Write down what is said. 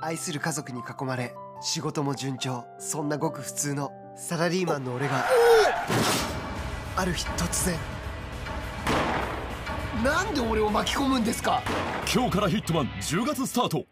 愛する家族に囲まれ仕事も順調そんなごく普通のサラリーマンの俺がある日突然なんで俺を巻き込むんですか？今日からヒットマン10月スタート。